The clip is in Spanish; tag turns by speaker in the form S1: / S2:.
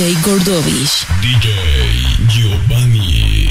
S1: DJ Gordovich.
S2: DJ Giovanni.